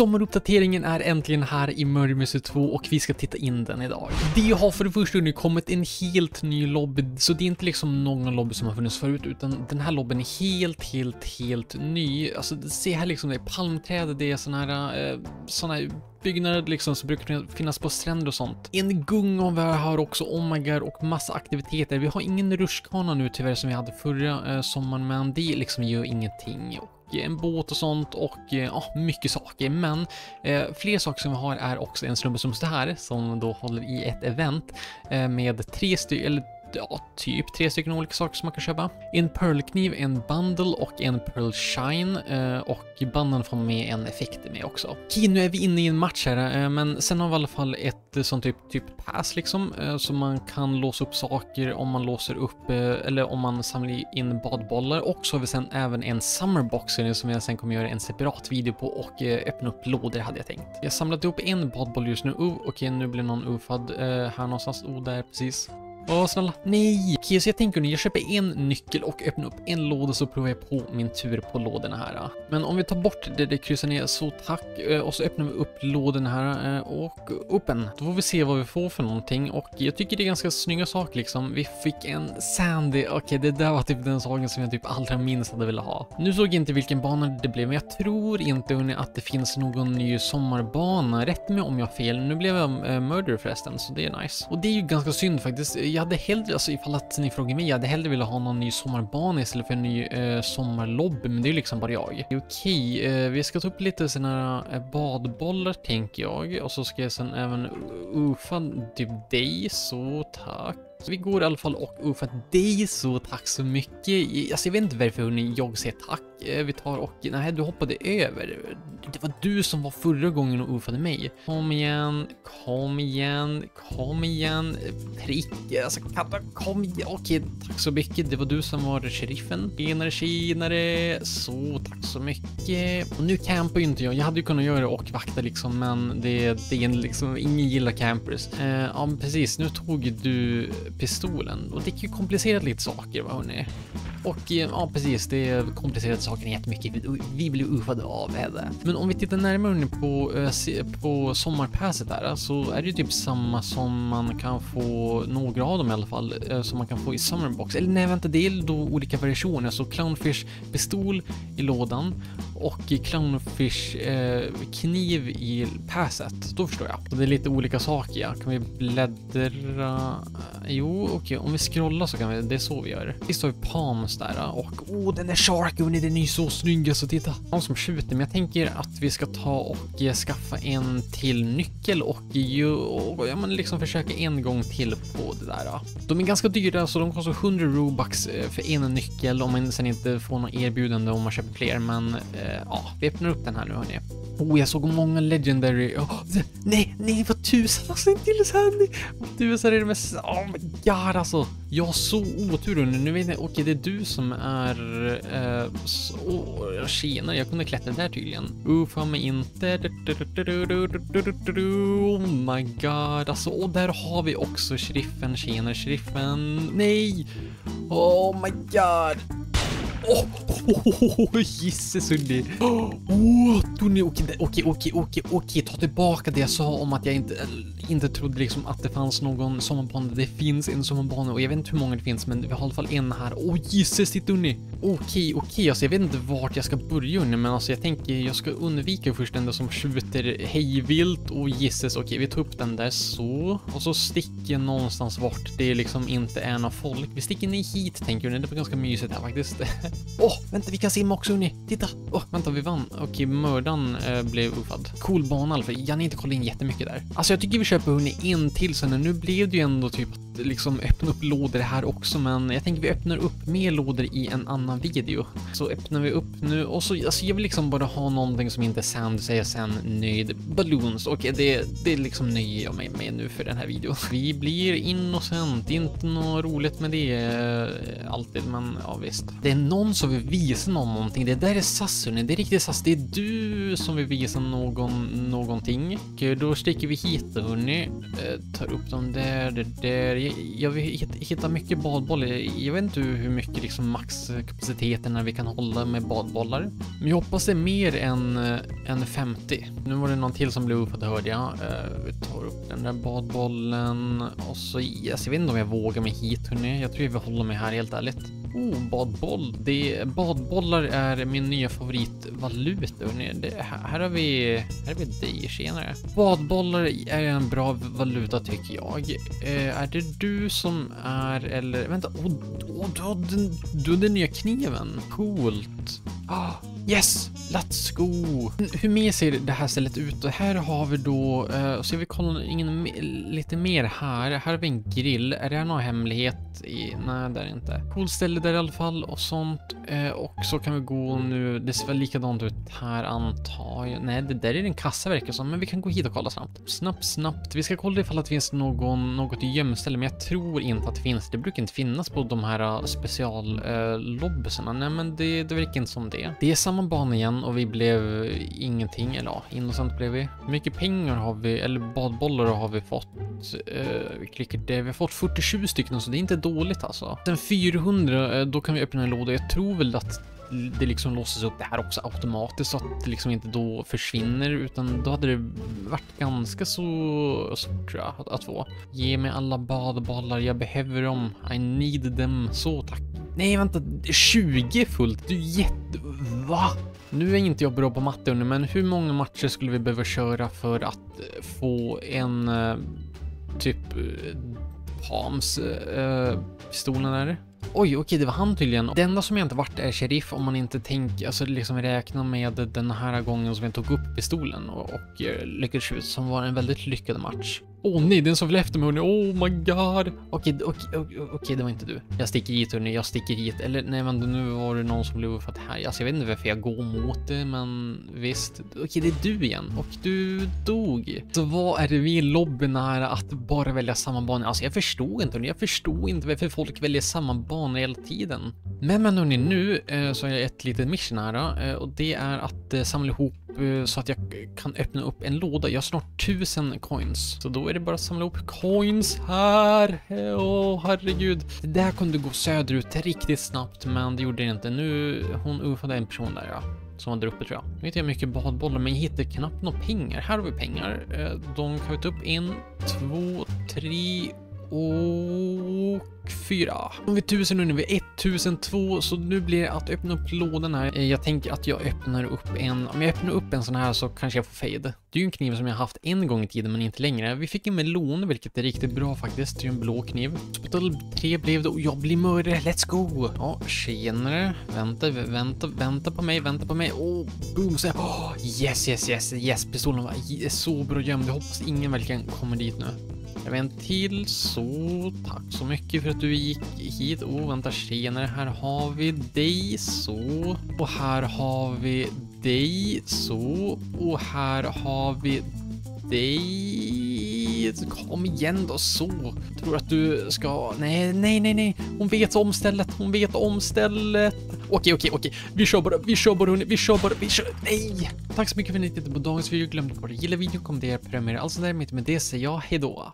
Sommaruppdateringen är äntligen här i Murder 2 och vi ska titta in den idag. Det har för det första nu kommit en helt ny lobby, så det är inte liksom någon lobby som har funnits förut, utan den här lobbyn är helt, helt, helt ny. Alltså, se här liksom, det är palmträd, det är såna här, eh, såna här byggnader liksom som brukar finnas på stränder och sånt. En gung av vi har också Oh my God och massa aktiviteter. Vi har ingen rutschkana nu tyvärr som vi hade förra eh, sommaren, men det liksom gör ingenting Eh, en båt och sånt och eh, ja, mycket saker. Men eh, fler saker som vi har är också en snubbe som står här som då håller i ett event eh, med tre stycken, ja, typ tre stycken olika saker som man kan köpa. En pearlkniv, en bundle och en pearl shine eh, och Bundlen får med en effekt med också. Okej, nu är vi inne i en match här, eh, men sen har vi i alla fall ett eh, sånt typ, typ pass liksom, så man kan låsa upp saker om man låser upp eller om man samlar in badbollar och så har vi sen även en summerbox som jag sen kommer göra en separat video på och öppna upp lådor hade jag tänkt. Jag har samlat ihop en badboll just nu. Oh, okej, nu blir någon ufad här någonstans. Oh, där precis. Åh, snälla. Nej! Okej, så jag tänker nu, jag köper en nyckel och öppnar upp en låda så provar jag på min tur på lådorna här. Men om vi tar bort det det kryssar ner, så tack. Eh, och så öppnar vi upp lådorna här eh, och öppen. Då får vi se vad vi får för någonting och jag tycker det är ganska snygga saker liksom. Vi fick en Sandy. Okej, det där var typ den saken som jag typ allra minst hade velat ha. Nu såg jag inte vilken bana det blev, men jag tror inte hörni, att det finns någon ny sommarbana. Rätt mig om jag har fel. Nu blev jag eh, äh, murder förresten, så det är nice. Och det är ju ganska synd faktiskt. Jag hade hellre, alltså ifall att ni frågar mig, jag hade hellre velat ha någon ny sommarbana istället för en ny eh, sommarlobby, men det är ju liksom bara jag. Okej, eh, vi ska ta upp lite sådana här eh, badbollar tänker jag och så ska jag sen även uffa typ dig, så tack. Så vi går i alla fall och uffar dig så tack så mycket. Alltså jag vet inte varför hörni, jag säger tack. Eh, vi tar och, nej du hoppade över. Det var du som var förra gången och uffade mig. Kom igen, kom igen, kom igen. Prick, alltså kom igen. Okej, tack så mycket. Det var du som var sheriffen. Tjenare, tjenare. Så, tack så mycket. Och nu campar ju inte jag. Jag hade ju kunnat göra det och vakta liksom, men det, det är liksom, ingen gillar campers. Eh, ja, precis. Nu tog du pistolen. Och det är ju komplicerat lite saker, va hörni? Och eh, ja, precis, det komplicerade saken jättemycket. Vi blir ufade av henne. Men om vi tittar närmare på, eh, på sommarpasset där, eh, så är det ju typ samma som man kan få, några av dem i alla fall, som man kan få i Summerbox. Eller nej, vänta, det är då olika versioner. Så Clownfish pistol i lådan och Clownfish eh, kniv i passet. Då förstår jag. Det är lite olika saker, ja. Kan vi bläddra? Jo, okej, okay. om vi scrollar så kan vi, det är så vi gör. Visst har vi Palms där och oh, den där shark, den är så snygg alltså, titta. Någon som skjuter, men jag tänker att vi ska ta och eh, skaffa en till nyckel och ju, och, ja, men liksom försöka en gång till på det där. De är ganska dyra, så de kostar 100 Robux eh, för en nyckel om man sen inte får något erbjudande om man köper fler, men eh, ja, vi öppnar upp den här nu hörni. Oh, jag såg många legendary. Oh, nej, nej, vad tusan alltså, en till Sandy. Vad tusan är det med... Oh my god alltså. Jag har så otur nu. Nu vet jag, okej, det är du som är... Eh, så, tjenare, jag kunde klättra där tydligen. Uffa mig inte. Oh my god, alltså, och där har vi också sheriffen. Tjenare, sheriffen. Nej! Oh my god. Åh, oh, oh, gisses hörni. Åh, Tony, okej, okej, okej, okej, okej, ta tillbaka det jag sa om att jag inte, inte trodde liksom att det fanns någon sommarbana. Det finns en sommarbana och jag vet inte hur många det finns, men vi har i alla fall en här. Åh, oh, jisses, titta hörni. Okej, okej, alltså jag vet inte vart jag ska börja hörni, men alltså jag tänker jag ska undvika först den där som skjuter hejvilt och gisses. Okej, vi tar upp den där så och så sticker jag någonstans vart det liksom inte är någon folk. Vi sticker ner hit tänker jag. Det var ganska mysigt här faktiskt. Åh, oh, vänta, vi kan simma också hörni. Titta! Åh, oh, vänta, vi vann. Okej, mördaren eh, blev uffad. Cool bana i alla fall. Jag har inte kollat in jättemycket där. Alltså jag tycker vi köper hörni en till sen. Nu blev det ju ändå typ liksom öppna upp lådor här också, men jag tänker vi öppnar upp mer lådor i en annan video. Så öppnar vi upp nu och så, alltså jag vill liksom bara ha någonting som inte är Sand säger sen nöjd. Balloons, okej okay, det, det liksom nöjer jag mig med nu för den här videon. Vi blir innocent, inte något roligt med det eh, alltid, men ja visst. Det är någon som vill visa någon någonting, det där är SAS hörni, det är riktigt sass, det är du som vill visa någon, någonting. Okej, då sticker vi hit hörni, eh, tar upp dem där, det där, jag vill hitta mycket badboll. Jag vet inte hur mycket liksom maxkapaciteten är vi kan hålla med badbollar. Men jag hoppas det är mer än, eh, än 50. Nu var det någon till som blev uppåt hörde jag. Eh, vi tar upp den där badbollen och så, yes, jag vet inte om jag vågar mig hit hörni. Jag tror jag vill hålla mig här helt ärligt. Oh, badboll. Det, badbollar är min nya favoritvaluta. hörni. Det, här, har vi, här har vi dig tjenare. Badbollar är en bra valuta tycker jag. Eh, är det du som är, eller vänta, oh, oh, du, har den, du har den nya kniven. Coolt. Ah, yes, let's go. Hur mer ser det här stället ut? Och här har vi då, eh, så vi kolla ingen, lite mer här. Här har vi en grill. Är det här någon hemlighet? I, nej, det är det inte. Coolt ställe där i alla fall och sånt. Eh, och så kan vi gå nu. Det ser väl likadant ut här antar jag. Nej, det där är en kassa verkar som, men vi kan gå hit och kolla snabbt. Snabbt, snabbt. Vi ska kolla ifall det finns någon, något gömställe, men jag tror inte att det finns. Det brukar inte finnas på de här eh, uh, speciallobbysarna. Nej, men det, det verkar inte som det. Det är samma bana igen och vi blev ingenting, eller ja, innocent blev vi. Hur mycket pengar har vi, eller badbollar har vi fått? Uh, vi klickar det. Vi har fått 47 stycken, så det är inte dåligt alltså. Sen 400, eh, då kan vi öppna en låda. Jag tror väl att det liksom låses upp det här också automatiskt så att det liksom inte då försvinner utan då hade det varit ganska så svårt tror jag att, att få. Ge mig alla badbollar, jag behöver dem. I need them. Så tack. Nej vänta, 20 fullt? Du är jätte... Va? Nu är inte jag bra på matte nu, men hur många matcher skulle vi behöva köra för att eh, få en eh, typ eh, Palms eh, pistolen är det? Oj, okej, det var han tydligen. Det enda som jag inte vart är sheriff om man inte tänker, alltså liksom räkna med den här gången som jag tog upp pistolen och, och eh, lyckades skjuta som var en väldigt lyckad match. Åh oh, nej, den som följde efter mig hörni. Oh my god. Okej, okej, okej, okej, det var inte du. Jag sticker hit hörni, jag sticker hit. Eller nej, men nu var det någon som blev uppfatt här. Alltså jag vet inte varför jag går mot det, men visst. Okej, det är du igen och du dog. Så vad är det vi i lobbyn här att bara välja samma bana? Alltså jag förstår inte hörni, jag förstår inte varför folk väljer samma bana. Men men hörni, nu eh, så har jag ett litet mission här eh, och det är att eh, samla ihop så att jag kan öppna upp en låda. Jag har snart tusen coins, så då är det bara att samla ihop coins här. Åh, herregud. Det där kunde gå söderut riktigt snabbt, men det gjorde det inte. Nu, hon uffade en person där ja. Som var där uppe tror jag. Nu vet jag mycket badbollar, men jag hittar knappt några pengar. Här har vi pengar. De kan vi ta upp en, två, tre och fyra. Nu är vi tusen nu, nu är vi 1002, så nu blir det att öppna upp lådan här. Eh, jag tänker att jag öppnar upp en, om jag öppnar upp en sån här så kanske jag får fade. Det är ju en kniv som jag haft en gång i tiden, men inte längre. Vi fick en melon, vilket är riktigt bra faktiskt. Det är ju en blå kniv. Spital 3 blev det och jag blir mördare. Let's go! Ja, tjenare. Vänta, vänta, vänta på mig, vänta på mig. Oh, boom! Så oh, yes, yes, yes, yes. Pistolen var så bra gömd. Jag hoppas ingen verkligen kommer dit nu. Jag vi en till, så tack så mycket för att du gick hit. Oh, vänta, tjenare, här har vi dig, så. Och här har vi dig, så. Och här har vi dig. Kom igen då, så. Tror att du ska... Nej, nej, nej, nej. Hon vet om stället, hon vet om stället. Okej, okej, okej. Vi kör bara, vi kör bara, hörni. Vi kör bara, vi kör... Nej! Tack så mycket för att ni tittade på dagens video. Glöm inte bort att gilla videon, kommentera, prenumerera, allt sånt där. Med det säger jag hejdå.